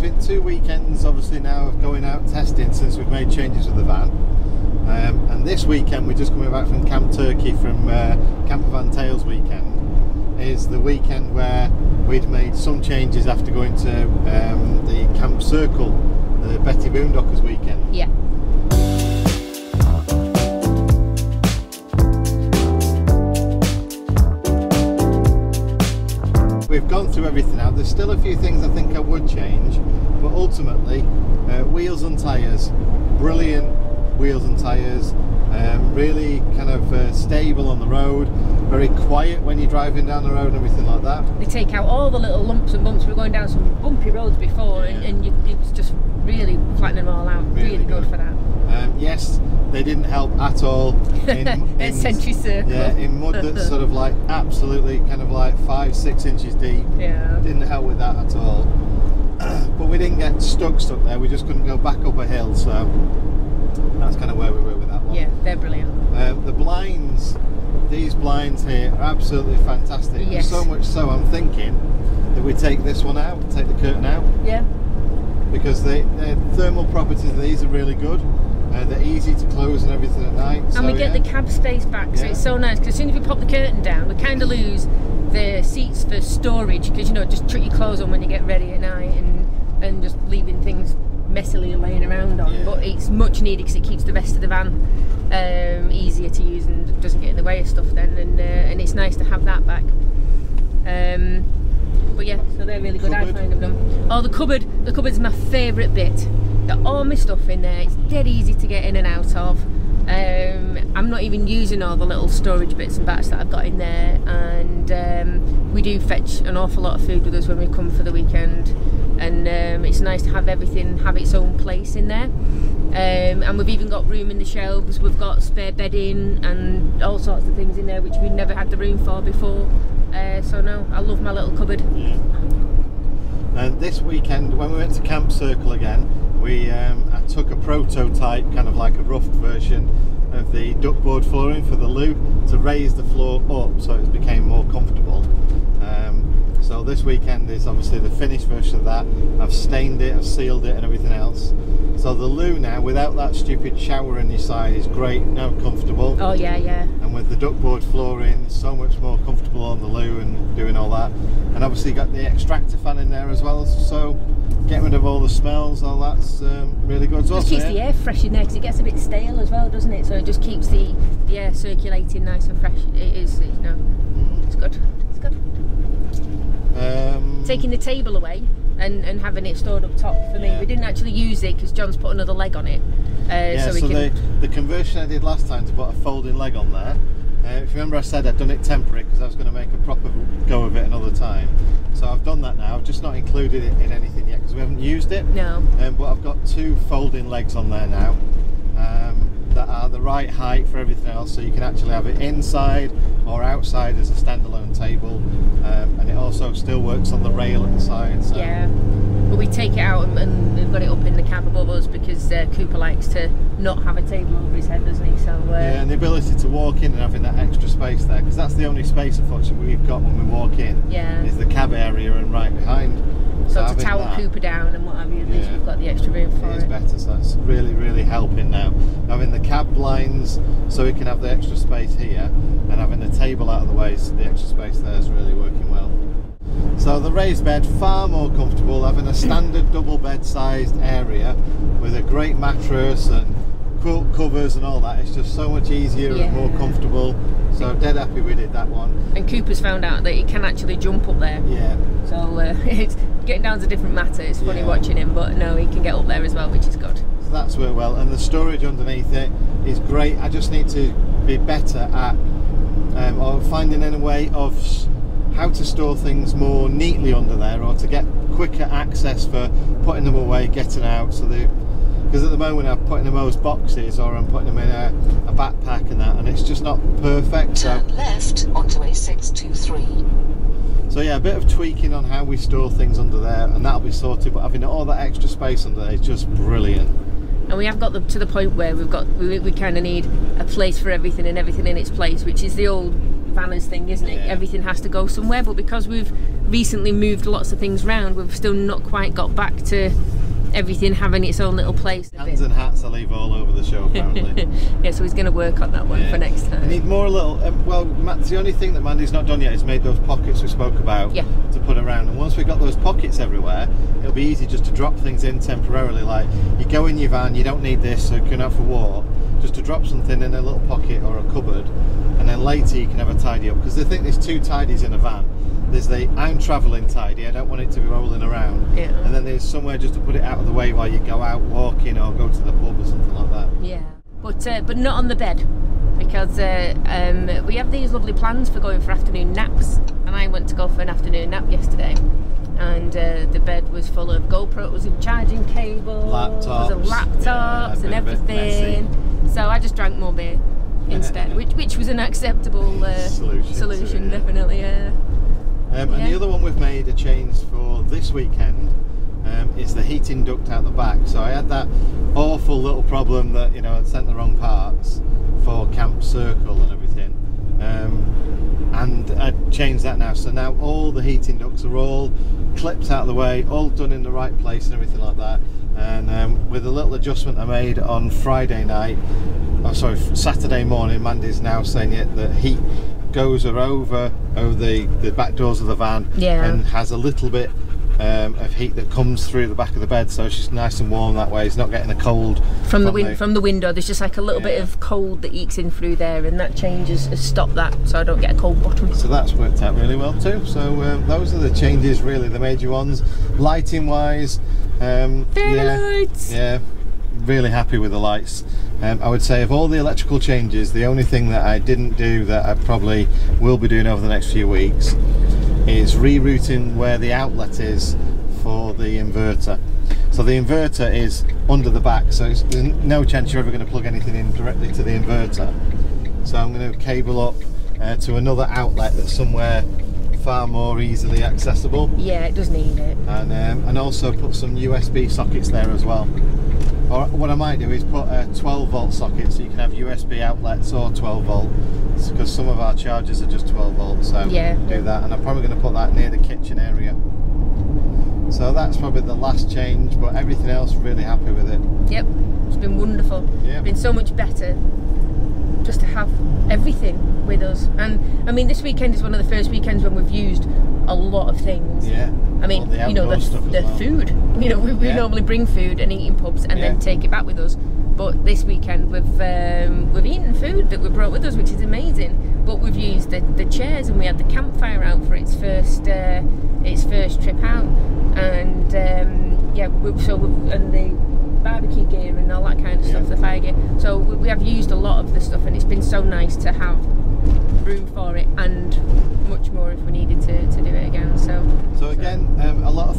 been two weekends, obviously now of going out testing since we've made changes with the van. Um, and this weekend we're just coming back from Camp Turkey from uh, Camper Van Tales weekend. Is the weekend where we'd made some changes after going to um, the Camp Circle, the Betty Boondockers weekend. Yeah. We've gone through everything now. There's still a few things I think I would change, but ultimately, uh, wheels and tyres, brilliant wheels and tyres, um, really kind of uh, stable on the road, very quiet when you're driving down the road and everything like that. They take out all the little lumps and bumps. We were going down some bumpy roads before, and, Yeah. and you, it was just really flattening them all out. Really Really, good. good. for that. Um, yes, they didn't help at all in, in Century Circle. Yeah, in mud that's sort of like absolutely kind of like five, six inches deep. Yeah. Didn't help with that at all. but we didn't get stuck stuck there. We just couldn't go back up a hill, so that's kind of where we were with that one. Yeah, they're brilliant. Um, the blinds, these blinds here are absolutely fantastic. Yes. So much so, I'm thinking that we take this one out, take the curtain out, Yeah. because the thermal properties of these are really good. Uh, they're easy to close and everything at night. And so, we get yeah. the cab space back, so Yeah. it's so nice. Because as soon as we pop the curtain down, we kind of lose the seats for storage. Because you know, just chuck your clothes on when you get ready at night, and and just leaving things messily laying around on. Yeah. But it's much needed because it keeps the rest of the van um, easier to use and doesn't get in the way of stuff. Then, and uh, and it's nice to have that back. Um, but yeah, so they're really good. I Cupboard. find them. Oh, the cupboard. The cupboard's my favourite bit. Got all my stuff in there. It's dead easy to get in and out of. Um, I'm not even using all the little storage bits and bats that I've got in there, and um, we do fetch an awful lot of food with us when we come for the weekend, and um, it's nice to have everything have its own place in there. Um, and we've even got room in the shelves. We've got spare bedding and all sorts of things in there which we never had the room for before. Uh, so no, I love my little cupboard. Yeah. And this weekend, when we went to Camp Circle again, we um, I took a prototype, kind of like a rough version of the duckboard flooring for the loo to raise the floor up so it became more comfortable. Um, so this weekend is obviously the finished version of that. I've stained it, I've sealed it, and everything else. So the loo now, without that stupid shower on your side, is great, now comfortable Oh yeah, yeah. and with the duckboard flooring so much more comfortable on the loo and doing all that and obviously got the extractor fan in there as well so getting rid of all the smells all that's um, really good Just also, keeps yeah. the air fresh in there because it gets a bit stale as well, doesn't it? So it just keeps the, the air circulating nice and fresh. It is, you know, it's good. It's good. um, Taking the table away and, and having it stored up top for me. We didn't actually use it because John's put another leg on it. Uh, yeah, so so, we can. the, the conversion I did last time to put a folding leg on there uh, if you remember I said I'd done it temporary because I was going to make a proper go of it another time so I've done that now I've just not included it in anything yet because we haven't used it No. um, but I've got two folding legs on there now um, that are the right height for everything else so you can actually have it inside or outside as a standalone table um, and it also still works on the rail at the side so Yeah. But we take it out and, and we've got it up in the cab above us because uh, Cooper likes to not have a table over his head, doesn't he? So. Uh, Yeah, and the ability to walk in and having that extra space there, because that's the only space, unfortunately, we've got when we walk in, Yeah. is the cab area and right behind. So to having towel that Cooper down and what have you, at least we've got the extra room for it. It is better, so it's really, really helping now. Having the cab blinds so we can have the extra space here, and having the table out of the way, so the extra space there is really working well. So the raised bed, far more comfortable, having a standard double bed sized area with a great mattress and quilt covers and all that. It's just so much easier and more comfortable. So dead happy we did that one. And Cooper's found out that he can actually jump up there. Yeah. So uh, it's getting down's a different matter. It's funny Yeah. watching him, but no, he can get up there as well, which is good. So that's worked well, and the storage underneath it is great. I just need to be better at um, or finding any way of how to store things more neatly under there, or to get quicker access for putting them away, getting out. So they, because at the moment I'm putting them as boxes, or I'm putting them in a, a backpack and that, and it's just not perfect. So Turn left onto A623. So yeah, a bit of tweaking on how we store things under there, and that'll be sorted. But having all that extra space under there is just brilliant. And we have got them to the point where we've got we, we kind of need a place for everything and everything in its place, which is the old Vanners thing, isn't it? Yeah. Everything has to go somewhere. But because we've recently moved lots of things around, we've still not quite got back to everything having its own little place. Hands and hats I leave all over the show apparently. yeah, so he's going to work on that one Yeah. for next I time. need more a little. Um, well, Matt, the only thing that Mandy's not done yet is made those pockets we spoke about Yeah. to put around. And once we've got those pockets everywhere, it'll be easy just to drop things in temporarily. Like you go in your van, you don't need this, so you can out for walk. Just to drop something in a little pocket or a cupboard, and then later you can have a tidy up. Because I think there's two tidies in a van. There's the I'm travelling tidy. I don't want it to be rolling around. Yeah. And then there's somewhere just to put it out of the way while you go out walking or go to the pub or something like that. Yeah, but uh, but not on the bed because uh, um, we have these lovely plans for going for afternoon naps, and I went to go for an afternoon nap yesterday, and uh, the bed was full of GoPros and charging cables, Laptops, and laptops, yeah, and a bit- bit everything. So I just drank more beer instead, which which was an acceptable uh, Solution to it, yeah. definitely. Yeah. Um, And the other one we've made a change for this weekend um, is the heating duct out the back. So I had that awful little problem that you know I'd sent the wrong parts for Camp Circle and everything, um, and I changed that now. So now all the heating ducts are all clipped out of the way, all done in the right place and everything like that. And um, with a little adjustment I made on Friday night, oh sorry, Saturday morning, Mandy's now saying it that heat goes her over over the, the back doors of the van Yeah. and has a little bit um, of heat that comes through the back of the bed so she's nice and warm that way. It's not getting a cold From the win- from the window, there's just like a little bit of cold that ekes in through there, and that changes has stopped that, so I don't get a cold bottom. So that's worked out really well too. So um, those are the changes, really, the major ones. Lighting wise, um, yeah, lights. yeah, really happy with the lights. Um, I would say of all the electrical changes, the only thing that I didn't do that I probably will be doing over the next few weeks is rerouting where the outlet is for the inverter. So the inverter is under the back, so there's no chance you're ever going to plug anything in directly to the inverter. So I'm going to cable up uh, to another outlet that's somewhere far more easily accessible, Yeah, it does need it. and um, and also put some USB sockets there as well. Or what I might do is put a 12 volt socket so you can have USB outlets or 12 volt, because some of our chargers are just 12 volt. So Yeah. do that, and I'm probably going to put that near the kitchen area. So that's probably the last change, but everything else really happy with it. Yep, it's been wonderful. Yeah. Been so much better just to have everything with us. And I mean, this weekend is one of the first weekends when we've used a lot of things. Yeah. I mean, you know, the, outdoor stuff as the well. food. You know, we, we Yeah. normally bring food and eat in pubs and then take it back with us. But this weekend we've um, we've eaten food that we brought with us, which is amazing. But we've used the, the chairs and we had the campfire out for its first uh, its first trip out, and um, yeah, we, so we, and the barbecue gear and all that kind of stuff, the fire gear. So we, we have used a lot of the stuff, and it's been so nice to have room for it and much more if we needed to, to do it again. So So again, um, a lot of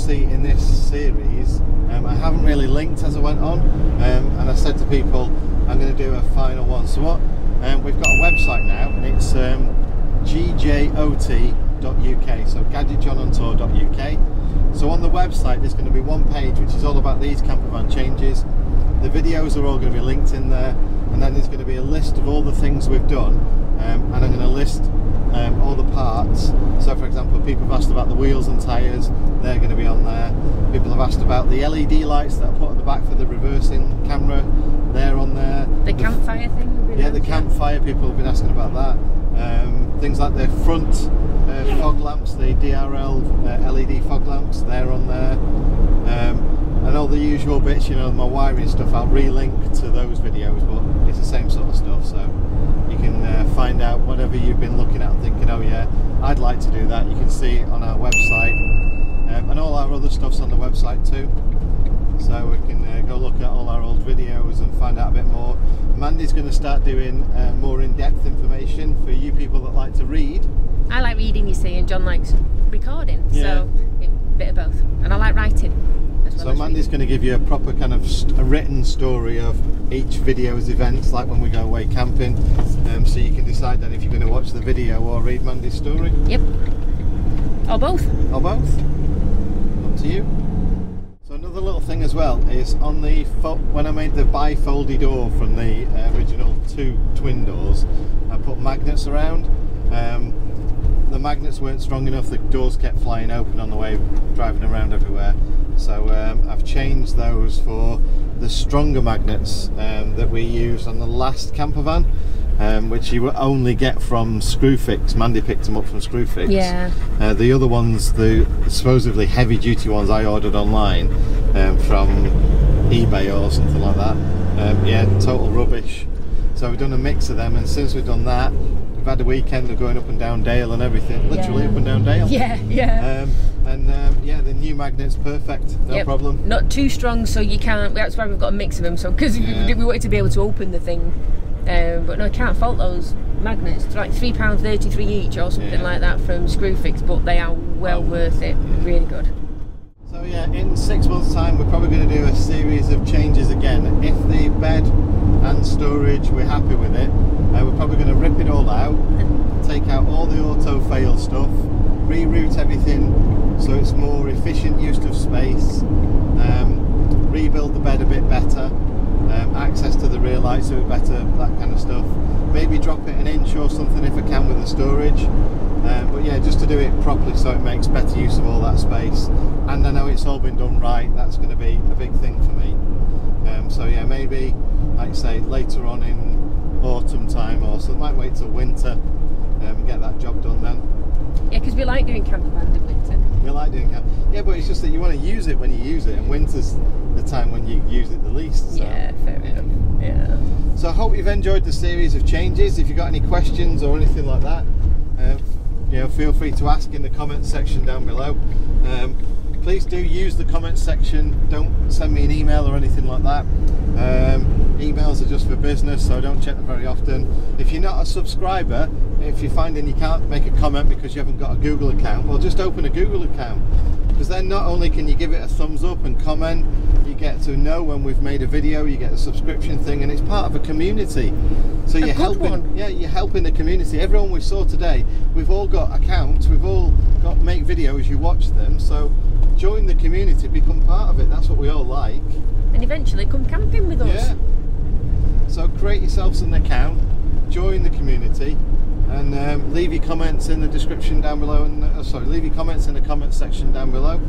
see in this series, um, I haven't really linked as I went on, um, and I said to people, I'm going to do a final one. So what? Um, we've got a website now, and it's um, gjot.uk, so gadgetjohnontour.uk. So on the website, there's going to be one page which is all about these camper van changes. The videos are all going to be linked in there, and then there's going to be a list of all the things we've done, um, and I'm going to list um, all the parts. So, for example, people have asked about the wheels and tyres, they're going to be on there. People have asked about the LED lights that I put at the back for the reversing camera, they're on there. the campfire thing. Yeah, the campfire, people have been asking about that. Um, things like the front uh, fog lamps, the DRL uh, LED fog lamps, they're on there. Um, and all the usual bits, you know, my wiring stuff, I'll relink to those videos, but it's the same sort of stuff. So uh, find out whatever you've been looking at thinking, oh yeah, I'd like to do that. You can see on our website. Um, and all our other stuff's on the website too so we can uh, go look at all our old videos and find out a bit more. Mandy's going to start doing uh, more in-depth information for you people that like to read. I like reading, you see, and John likes recording. Yeah. So a bit of both, and I like writing. Well So Mandy's reading. going to give you a proper kind of a written story of each video's events, like when we go away camping, um, so you can decide then if you're going to watch the video or read Mandy's story, Yep. Or both. or both. Up to you. So another little thing as well is on the fo- when I made the bifoldy door from the uh, original two twin doors, I put magnets around. Um, the magnets weren't strong enough. The doors kept flying open on the way driving around everywhere. So um, I've changed those for the stronger magnets um, that we used on the last camper van. Um, which you will only get from Screwfix. Mandy picked them up from Screwfix. Yeah. Uh, the other ones, the supposedly heavy duty ones, I ordered online um, from eBay or something like that. Um, yeah, total rubbish. So we've done a mix of them, and since we've done that, we've had a weekend of going up and down Dale and everything, literally Yeah. up and down Dale. Yeah, yeah. Um, and um, yeah, the new magnet's perfect, no Yep. problem. Not too strong, so you can't. That's why we've got a mix of them. So because Yeah. we, we wanted to be able to open the thing, um, but no, I can't fault those magnets. It's like three pound thirty three each or something Yeah. like that from Screwfix, but they are well Oh, worth it. Really good. So yeah, in six months' time, we're probably going to do a series of changes again. If the bed and storage, we're happy with it, uh, we're probably going to rip it all out, take out all the auto fail stuff, reroute everything so it's more efficient use of space, um, rebuild the bed a bit better, um, access to the rear lights a bit better, that kind of stuff. Maybe drop it an inch or something if I can with the storage. Um, but yeah, just to do it properly so it makes better use of all that space. And I know it's all been done right, that's going to be a big thing for me. Um, so yeah, maybe, like I say, later on in autumn time or so, might wait till winter um, and get that job done then. Yeah, because we like doing camper van in winter. We like doing camp. Yeah, but it's just that you want to use it when you use it, and winter's the time when you use it the least. So. yeah, fair yeah. enough. Yeah. So I hope you've enjoyed the series of changes. If you've got any questions or anything like that, uh, you know, feel free to ask in the comments section down below. Um, please do use the comments section. Don't send me an email or anything like that. Um, emails are just for business, so I don't check them very often. If you're not a subscriber, if you're finding you can't make a comment because you haven't got a Google account, well, just open a Google account. Because then not only can you give it a thumbs up and comment, you get to know when we've made a video, you get a subscription thing, and it's part of a community. So A you're helping, one. yeah, you're helping the community. Everyone we saw today, we've all got accounts, we've all got make videos, you watch them. So join the community, become part of it. That's what we all like. And eventually come camping with us. Yeah. So create yourselves an account, join the community, and um, leave your comments in the description down below. And uh, sorry, leave your comments in the comment section down below,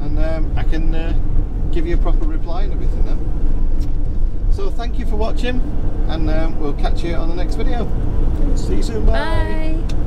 and um, I can uh, give you a proper reply and everything then. So thank you for watching, and um, we'll catch you on the next video. See you soon. Bye.